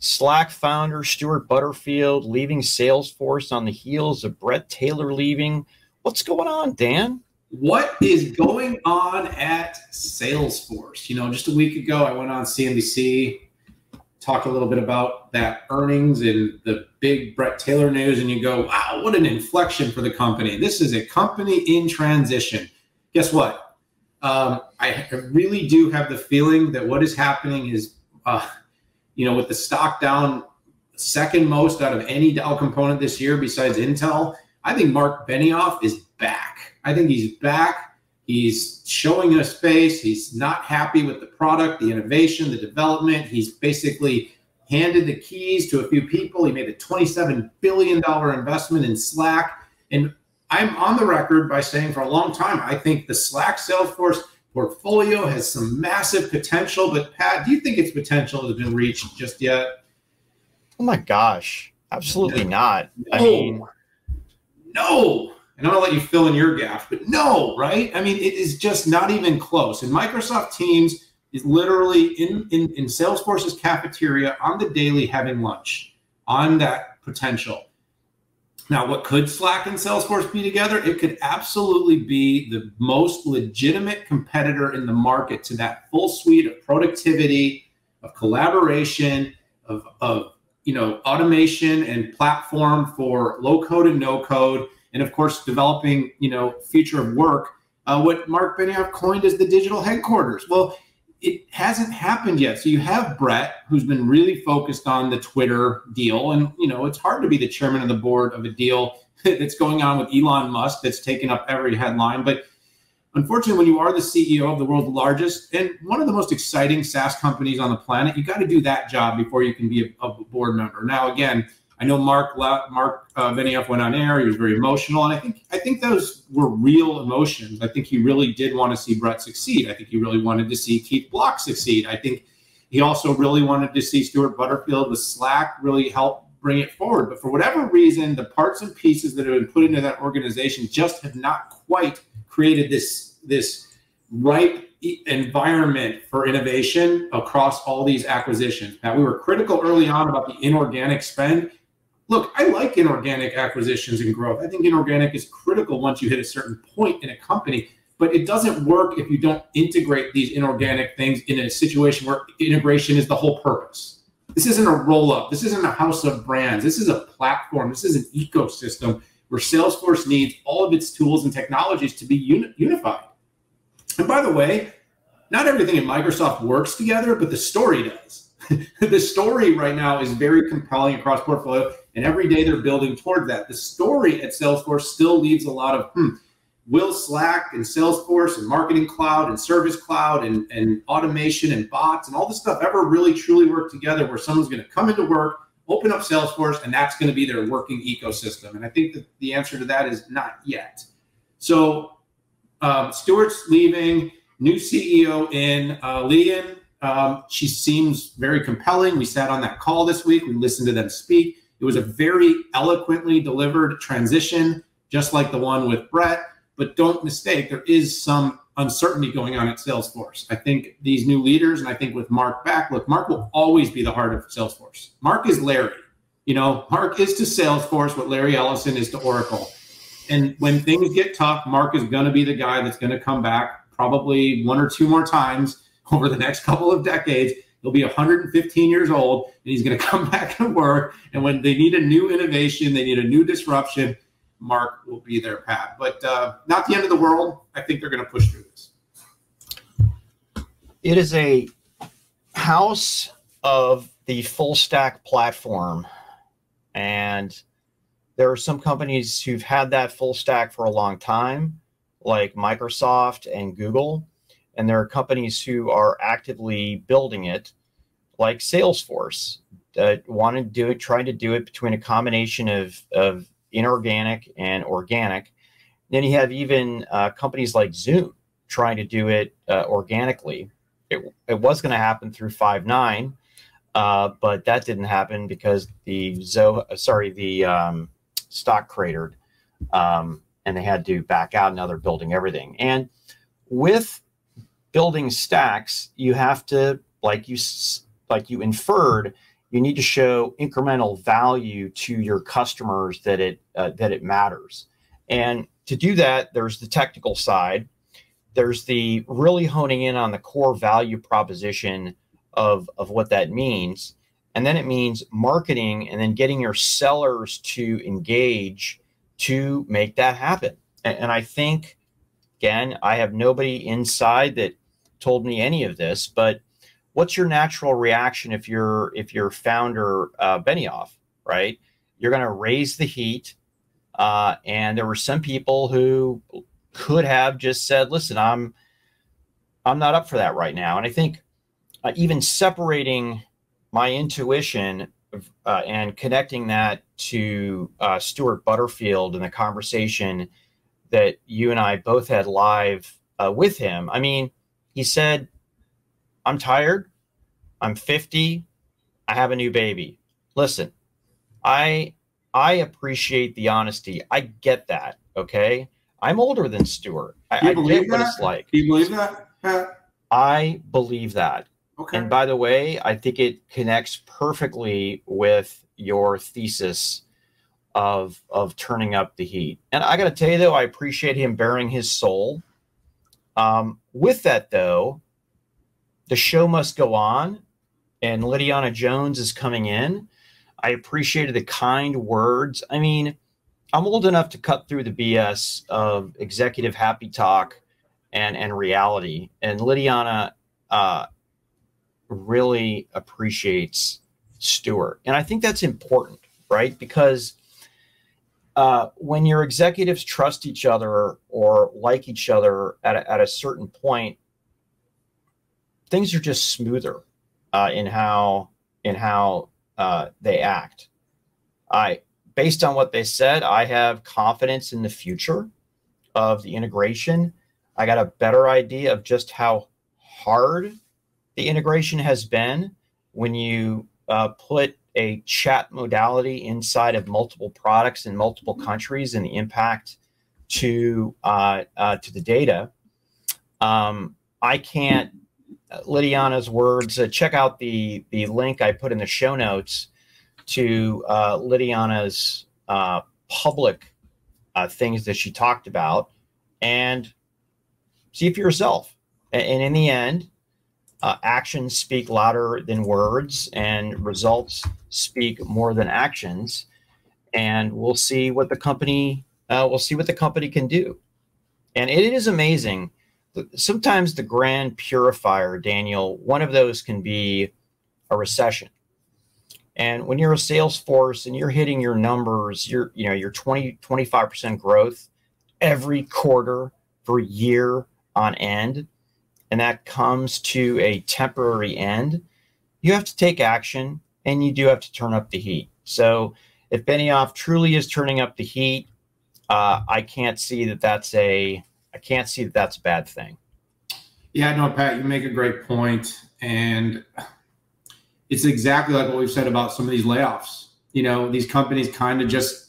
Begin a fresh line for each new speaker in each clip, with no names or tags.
Slack founder Stewart Butterfield leaving Salesforce on the heels of Bret Taylor leaving. What's going on, Dan?
What is going on at Salesforce? You know, just a week ago, I went on CNBC, talked a little bit about that earnings and the big Bret Taylor news, and you go, wow, what an inflection for the company. This is a company in transition. Guess what? Um, I really do have the feeling that what is happening is uh, you know, with the stock down second most out of any Dow component this year besides Intel, I think Mark Benioff is back. I think he's back. He's showing us face. He's not happy with the product, the innovation, the development. He's basically handed the keys to a few people. He made a $27 billion investment in Slack. And I'm on the record by saying for a long time, I think the Slack Salesforce portfolio has some massive potential. But Pat, do you think its potential has been reached just yet?
Oh my gosh, absolutely no. not. I mean,
no. And I'm gonna let you fill in your gaff, but no, right? I mean, it is just not even close. And Microsoft Teams is literally in, in, in Salesforce's cafeteria on the daily having lunch on that potential. Now, what could Slack and Salesforce be together? It could absolutely be the most legitimate competitor in the market to that full suite of productivity, of collaboration, of, of you know automation and platform for low code and no code, and of course developing you know future of work. Uh, what Mark Benioff coined as the digital headquarters. Well, it hasn't happened yet. So you have Bret, who's been really focused on the Twitter deal, and you know it's hard to be the chairman of the board of a deal that's going on with Elon Musk that's taken up every headline. But unfortunately, when you are the CEO of the world's largest and one of the most exciting SaaS companies on the planet, you got to do that job before you can be a, a board member. Now, again, I know Mark Mark uh, Benioff went on air. He was very emotional, and I think I think those were real emotions. I think he really did want to see Bret succeed. I think he really wanted to see Keith Block succeed. I think he also really wanted to see Stewart Butterfield with Slack really help bring it forward. But for whatever reason, the parts and pieces that have been put into that organization just have not quite created this this ripe environment for innovation across all these acquisitions. Now, we were critical early on about the inorganic spend look, I like inorganic acquisitions and growth. I think inorganic is critical once you hit a certain point in a company, but it doesn't work if you don't integrate these inorganic things in a situation where integration is the whole purpose. This isn't a roll up. This isn't a house of brands. This is a platform. This is an ecosystem where Salesforce needs all of its tools and technologies to be uni- unified. And by the way, not everything in Microsoft works together, but the story does. the story right now is very compelling across portfolio. And every day they're building toward that. The story at Salesforce still leaves a lot of, hmm, will Slack and Salesforce and Marketing Cloud and Service Cloud and, and automation and bots and all this stuff ever really truly work together where someone's going to come into work, open up Salesforce, and that's going to be their working ecosystem? And I think that the answer to that is not yet. So um, Stewart's leaving, new CEO in uh. Um, she seems very compelling. We sat on that call this week. We listened to them speak. It was a very eloquently delivered transition, just like the one with Bret. But don't mistake, there is some uncertainty going on at Salesforce. I think these new leaders, and I think with Mark back, look, Mark will always be the heart of Salesforce. Mark is Larry. You know, Mark is to Salesforce what Larry Ellison is to Oracle. And when things get tough, Mark is going to be the guy that's going to come back probably one or two more times over the next couple of decades He'll be 115 years old and he's going to come back and work. And when they need a new innovation, they need a new disruption, Mark will be their path. But uh, not the end of the world. I think they're going to push through this.
It is a house of the full stack platform. And there are some companies who've had that full stack for a long time, like Microsoft and Google and there are companies who are actively building it, like Salesforce, that want to do it, trying to do it between a combination of, of inorganic and organic. Then you have even uh, companies like Zoom trying to do it uh, organically. It, it was going to happen through Five9, uh, but that didn't happen because the Zo, sorry, the um, stock cratered, um, and they had to back out. Now they're building everything. And with building stacks, you have to, like you like you inferred, you need to show incremental value to your customers that it uh, that it matters. And to do that, there's the technical side. There's the really honing in on the core value proposition of, of what that means. And then it means marketing and then getting your sellers to engage to make that happen. And, and I think, again, I have nobody inside that told me any of this, but what's your natural reaction if you're if you're founder uh, Benioff, right? You're going to raise the heat, uh, and there were some people who could have just said, "Listen, I'm I'm not up for that right now." And I think uh, even separating my intuition uh, and connecting that to uh, Stewart Butterfield and the conversation that you and I both had live uh, with him. I mean, he said, I'm tired. I'm 50. I have a new baby. Listen, I I appreciate the honesty. I get that. Okay. I'm older than Stewart. I, I get what it's like.
Do you believe that?
I believe that. Okay. And by the way, I think it connects perfectly with your thesis of of turning up the heat. And I got to tell you though, I appreciate him baring his soul. Um, with that though, the show must go on, and Lidiane Jones is coming in. I appreciated the kind words. I mean, I'm old enough to cut through the BS of executive happy talk and and reality. And Lydiana uh, really appreciates Stewart, and I think that's important, right? Because uh, when your executives trust each other or like each other at a, at a certain point, things are just smoother uh, in how in how uh, they act. I based on what they said, I have confidence in the future of the integration. I got a better idea of just how hard the integration has been when you uh, put a chat modality inside of multiple products in multiple countries and the impact to uh, uh, to the data. Um, I can't. Lidiane's words. Uh, check out the the link I put in the show notes to uh, Lidiane's uh, public uh, things that she talked about and see for yourself. And in the end, uh, actions speak louder than words, and results speak more than actions. And we'll see what the company uh, we'll see what the company can do. And it is amazing. Sometimes the grand purifier, Daniel, one of those can be a recession. And when you're a Salesforce and you're hitting your numbers, you're, you know, you're 20, 25% growth every quarter for year on end, and that comes to a temporary end, you have to take action and you do have to turn up the heat. So if Benioff truly is turning up the heat, uh, I can't see that that's a I can't see that that's a bad thing.
Yeah, no, Pat, you make a great point, and it's exactly like what we've said about some of these layoffs. You know, these companies kind of just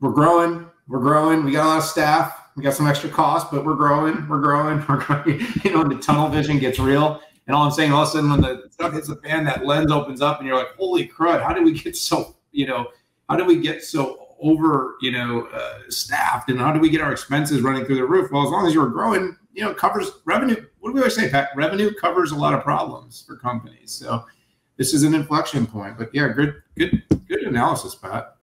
we're growing, we're growing, we got a lot of staff, we got some extra costs, but we're growing, we're growing, we're growing. You know, the tunnel vision gets real. And all I'm saying, all of a sudden, when the stuff hits the fan, that lens opens up, and you're like, "Holy crud! How did we get so? You know, how did we get so over? You know, uh, staffed, and how do we get our expenses running through the roof? Well, as long as you're growing, you know, covers revenue. What do we always say, Pat? Revenue covers a lot of problems for companies. So this is an inflection point. But yeah, good, good, good analysis, Pat.